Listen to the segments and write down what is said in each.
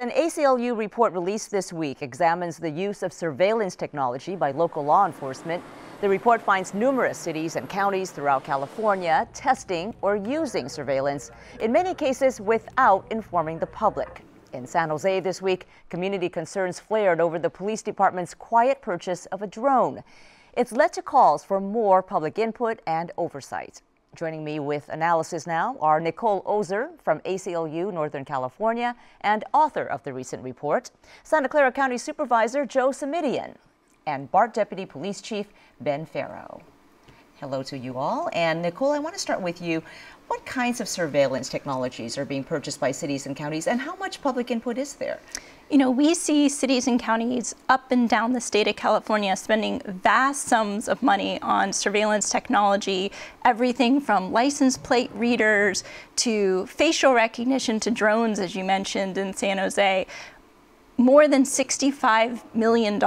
An ACLU report released this week examines the use of surveillance technology by local law enforcement. The report finds numerous cities and counties throughout California testing or using surveillance, in many cases without informing the public. In San Jose this week, community concerns flared over the police department's quiet purchase of a drone. It's led to calls for more public input and oversight. Joining me with analysis now are Nicole Ozer from ACLU Northern California and author of the recent report, Santa Clara County Supervisor Joe Simitian, and BART Deputy Police Chief Ben Fairow. Hello to you all. And Nicole, I want to start with you. What kinds of surveillance technologies are being purchased by cities and counties, and how much public input is there? You know, we see cities and counties up and down the state of California spending vast sums of money on surveillance technology, everything from license plate readers to facial recognition to drones, as you mentioned in San Jose more than $65 million.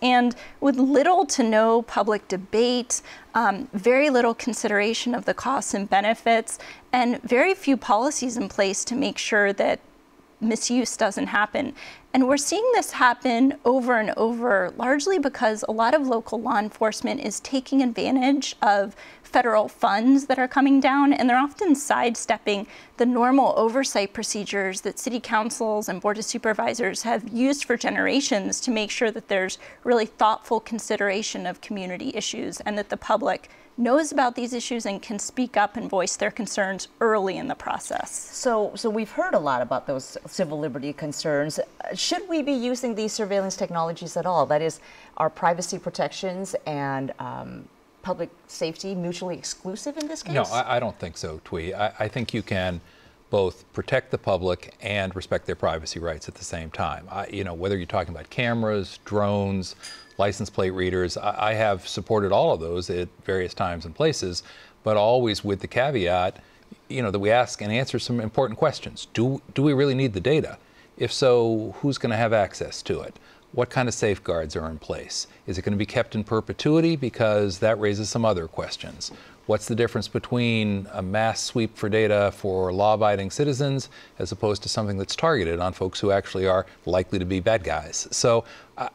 And with little to no public debate, um, very little consideration of the costs and benefits, and very few policies in place to make sure that misuse doesn't happen. And we're seeing this happen over and over, largely because a lot of local law enforcement is taking advantage of federal funds that are coming down, and they're often sidestepping the normal oversight procedures that city councils and board of supervisors have used for generations to make sure that there's really thoughtful consideration of community issues and that the public knows about these issues and can speak up and voice their concerns early in the process. So, so we've heard a lot about those civil liberty concerns. Should we be using these surveillance technologies at all? That is, are privacy protections and um, public safety mutually exclusive in this case? No, I, I don't think so, Thuy. I, I, think you can both protect the public and respect their privacy rights at the same time. I, you know, whether you're talking about cameras, drones, license plate readers. I, I have supported all of those at various times and places, but always with the caveat, you know, that we ask and answer some important questions. Do, do we really need the data? If so, who's going to have access to it? What kind of safeguards are in place? Is it going to be kept in perpetuity? Because that raises some other questions. What's the difference between a mass sweep for data for law-abiding citizens as opposed to something that's targeted on folks who actually are likely to be bad guys? So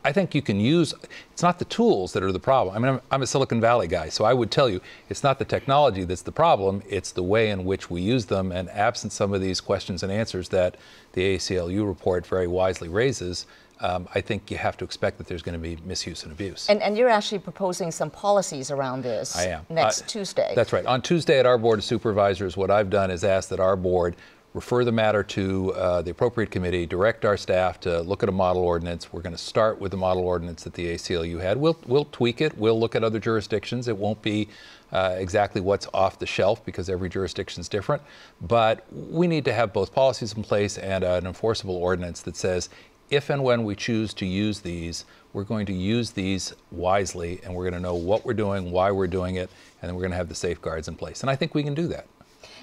I think you can use, it's not the tools that are the problem. I mean, I'm, I'm, a Silicon Valley guy, so I would tell you it's not the technology that's the problem, it's the way in which we use them. And absent some of these questions and answers that the ACLU report very wisely raises, um, I think you have to expect that there's going to be misuse and abuse. And, and you're actually proposing some policies around this I am. next uh, Tuesday. That's right. On Tuesday at our Board of Supervisors, what I've done is ask that our board refer the matter to uh, the appropriate committee, direct our staff to look at a model ordinance. We're going to start with the model ordinance that the ACLU had. We'll, we'll tweak it. We'll look at other jurisdictions. It won't be uh, exactly what's off the shelf because every jurisdiction is different. But we need to have both policies in place and an enforceable ordinance that says if and when we choose to use these, we're going to use these wisely and we're going to know what we're doing, why we're doing it, and then we're going to have the safeguards in place. And I think we can do that.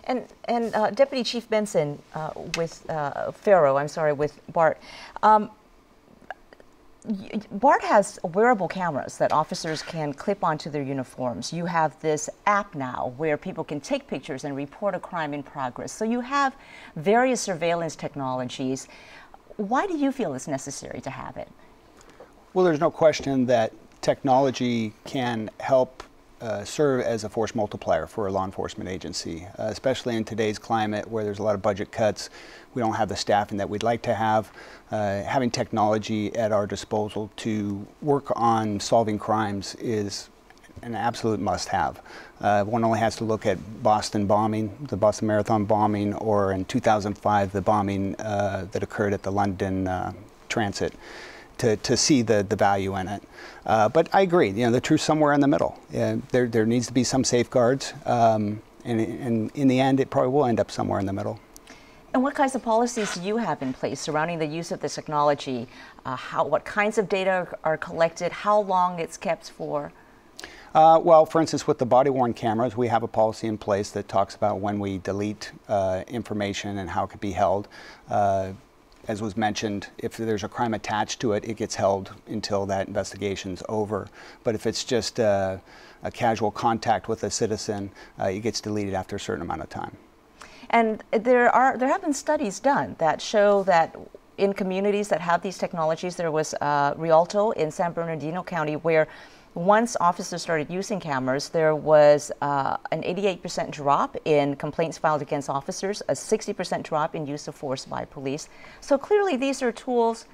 And, and uh, Deputy Chief Benson uh, with uh, Fairow, I'm sorry, with BART. Um, BART has wearable cameras that officers can clip onto their uniforms. You have this app now where people can take pictures and report a crime in progress. So you have various surveillance technologies. Why do you feel it's necessary to have it? Well, there's no question that technology can help uh, serve as a force multiplier for a law enforcement agency, uh, especially in today's climate where there's a lot of budget cuts. We don't have the staffing that we'd like to have. Uh, having technology at our disposal to work on solving crimes is an absolute must-have. Uh, one only has to look at Boston bombing, the Boston Marathon bombing, or in 2005 the bombing uh, that occurred at the London uh, Transit to, to see the, the value in it. Uh, but I agree, you know, the truth's somewhere in the middle. there, there needs to be some safeguards, um, and, and in the end it probably will end up somewhere in the middle. And what kinds of policies do you have in place surrounding the use of this technology? Uh, how, what kinds of data are collected? How long it's kept for? Uh, well, for instance, with the body-worn cameras, we have a policy in place that talks about when we delete uh, information and how it could be held. Uh, as was mentioned, if there's a crime attached to it, it gets held until that investigation's over. But if it's just uh, a casual contact with a citizen, uh, it gets deleted after a certain amount of time. And there are there have been studies done that show that in communities that have these technologies. There was uh, Rialto in San Bernardino County where once officers started using cameras, there was uh, an 88% drop in complaints filed against officers, a 60% drop in use of force by police. So clearly, these are tools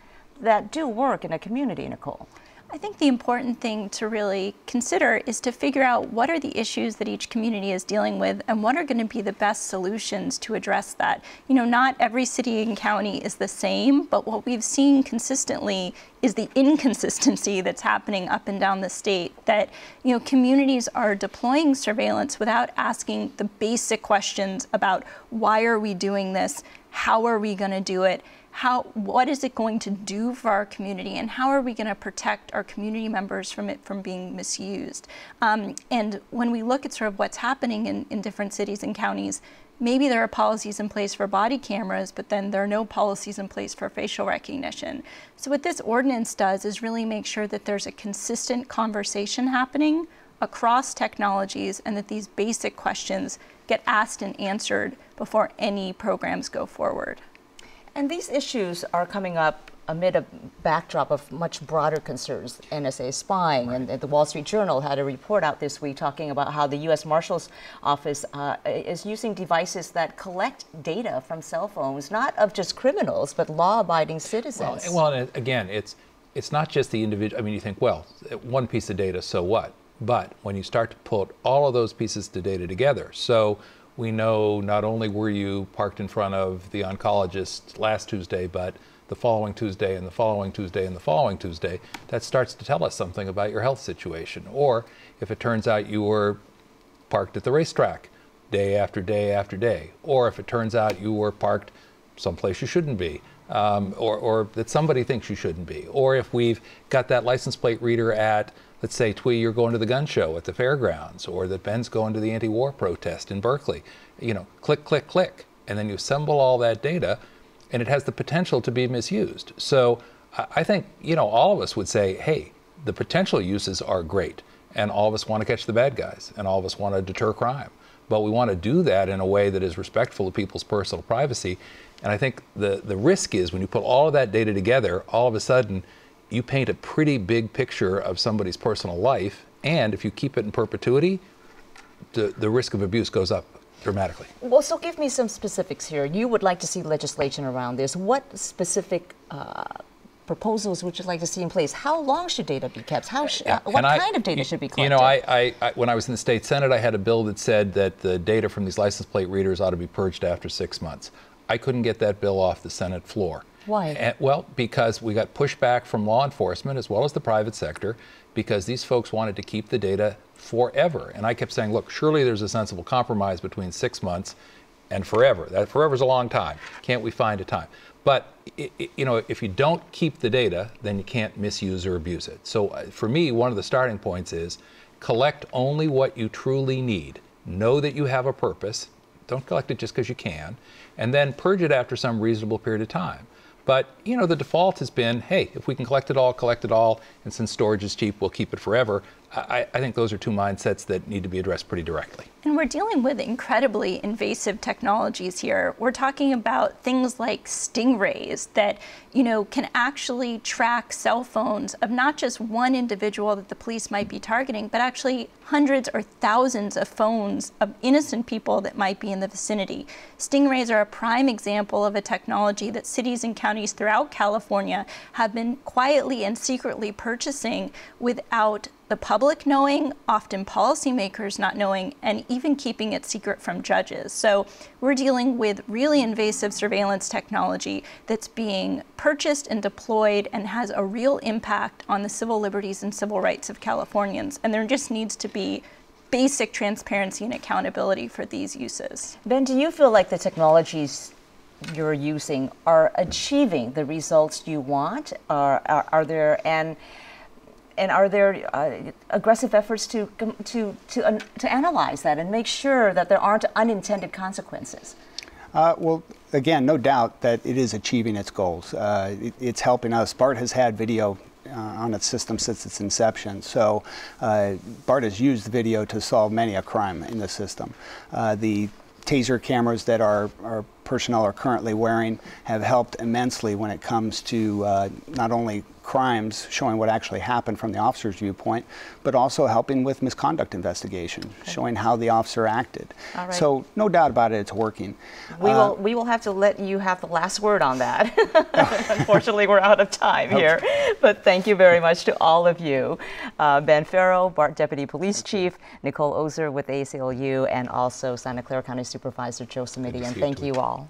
that do work in a community, Nicole. I think the important thing to really consider is to figure out what are the issues that each community is dealing with and what are going to be the best solutions to address that. You know, not every city and county is the same, but what we've seen consistently is the inconsistency that's happening up and down the state that, you know, communities are deploying surveillance without asking the basic questions about why are we doing this? How are we going to do it? How what is it going to do for our community and how are we going to protect our community members from it from being misused um, and when we look at sort of what's happening in, in different cities and counties maybe there are policies in place for body cameras but then there are no policies in place for facial recognition so what this ordinance does is really make sure that there's a consistent conversation happening across technologies and that these basic questions get asked and answered before any programs go forward. And these issues are coming up amid a backdrop of much broader concerns, NSA spying. Right. And the Wall Street Journal had a report out this week talking about how the U.S. Marshal's Office uh, is using devices that collect data from cell phones, not of just criminals, but law abiding citizens. Well, well, again, it's, it's not just the individual. I mean, you think, well, one piece of data, so what? But when you start to put all of those pieces of data together, so we know not only were you parked in front of the oncologist last Tuesday, but the following Tuesday and the following Tuesday and the following Tuesday, that starts to tell us something about your health situation. Or if it turns out you were parked at the racetrack day after day after day, or if it turns out you were parked someplace you shouldn't be, um, or, or that somebody thinks you shouldn't be, or if we've got that license plate reader at let's say Thuy, you're going to the gun show at the fairgrounds, or that Ben's going to the anti-war protest in Berkeley. You know, click, click, click, and then you assemble all that data, and it has the potential to be misused. So I think you know all of us would say, hey, the potential uses are great, and all of us want to catch the bad guys, and all of us want to deter crime. But we want to do that in a way that is respectful of people's personal privacy. And I think the, the risk is when you put all of that data together, all of a sudden you paint a pretty big picture of somebody's personal life, and if you keep it in perpetuity, the, the risk of abuse goes up dramatically. Well, so give me some specifics here. You would like to see legislation around this. What specific uh, proposals would you like to see in place? How long should data be kept? How sh- uh, what I, kind of data should be collected? You know, I, I, I, when I was in the state senate, I had a bill that said that the data from these license plate readers ought to be purged after six months. I couldn't get that bill off the Senate floor. Why? And, well, because we got pushback from law enforcement as well as the private sector because these folks wanted to keep the data forever. And I kept saying, look, surely there's a sensible compromise between six months and forever. That forever is a long time. Can't we find a time? But you know, if you don't keep the data, then you can't misuse or abuse it. So uh, for me, one of the starting points is collect only what you truly need. Know that you have a purpose. Don't collect it just because you can, and then purge it after some reasonable period of time. But you know, the default has been, hey, if we can collect it all, collect it all, and since storage is cheap, we'll keep it forever. I, I, think those are two mindsets that need to be addressed pretty directly. And we're dealing with incredibly invasive technologies here. We're talking about things like stingrays that, you know, can actually track cell phones of not just one individual that the police might be targeting, but actually hundreds or thousands of phones of innocent people that might be in the vicinity. Stingrays are a prime example of a technology that cities and counties throughout California have been quietly and secretly purchasing without the public knowing, often policymakers not knowing, and even keeping it secret from judges. So we're dealing with really invasive surveillance technology that's being purchased and deployed and has a real impact on the civil liberties and civil rights of Californians. And there just needs to be basic transparency and accountability for these uses. Ben, do you feel like the technologies you're using are achieving the results you want? Are, are, are there, and and are there uh, aggressive efforts to to to uh, to analyze that and make sure that there aren't unintended consequences? Uh, well, again, no doubt that it is achieving its goals. Uh, it, it's helping us. BART has had video uh, on its system since its inception. So uh, BART has used video to solve many a crime in the system. the taser cameras that are, our personnel are currently wearing have helped immensely when it comes to uh, not only crimes, showing what actually happened from the officer's viewpoint, but also helping with misconduct investigation, okay. showing how the officer acted. So no doubt about it, it's working. We uh, will we will have to let you have the last word on that. Unfortunately, we're out of time here. But thank you very much to all of you. Uh, ben Fairow, BART Deputy Police Chief, Nicole Ozer with ACLU, and also Santa Clara County Supervisor Joe Simitian. Thank you all.